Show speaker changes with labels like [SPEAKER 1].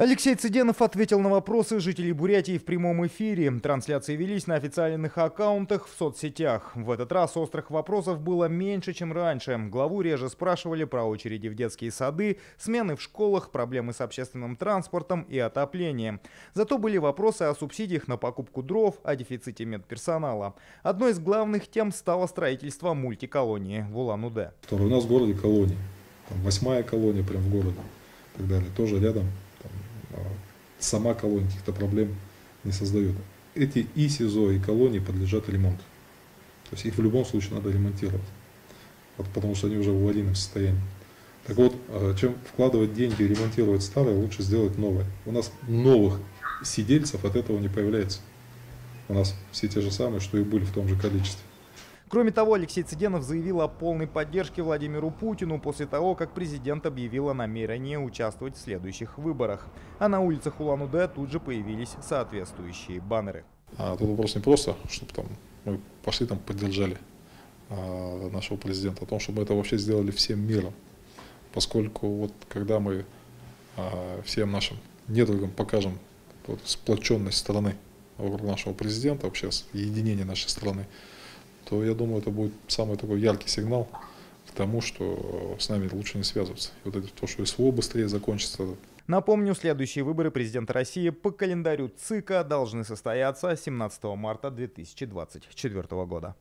[SPEAKER 1] Алексей Цыденов ответил на вопросы жителей Бурятии в прямом эфире. Трансляции велись на официальных аккаунтах в соцсетях. В этот раз острых вопросов было меньше, чем раньше. Главу реже спрашивали про очереди в детские сады, смены в школах, проблемы с общественным транспортом и отоплением. Зато были вопросы о субсидиях на покупку дров, о дефиците медперсонала. Одной из главных тем стало строительство мультиколонии в Улан-Удэ.
[SPEAKER 2] У нас в городе колония. Там восьмая колония прям в городе. И так далее. Тоже рядом сама колония каких-то проблем не создает. Эти и СИЗО, и колонии подлежат ремонту. То есть их в любом случае надо ремонтировать, потому что они уже в аварийном состоянии. Так вот, а, чем вкладывать деньги и ремонтировать старое, лучше сделать новое. У нас новых сидельцев от этого не появляется. У нас все те же самые, что и были в том же количестве.
[SPEAKER 1] Кроме того, Алексей Цыденов заявил о полной поддержке Владимиру Путину после того, как президент объявил о намерении участвовать в следующих выборах. А на улицах Улан-Удэ тут же появились соответствующие баннеры.
[SPEAKER 2] А тут вопрос не просто, чтобы там мы пошли там поддержали а, нашего президента, о том, чтобы мы это вообще сделали всем миром. Поскольку вот когда мы а, всем нашим недругам покажем вот, сплоченность страны вокруг нашего президента, вообще единение нашей страны, то я думаю, это будет самый такой яркий сигнал к тому, что с нами лучше не связываться. И вот это то, что СВО быстрее закончится.
[SPEAKER 1] Напомню, следующие выборы президента России по календарю ЦИКа должны состояться 17 марта 2024 года.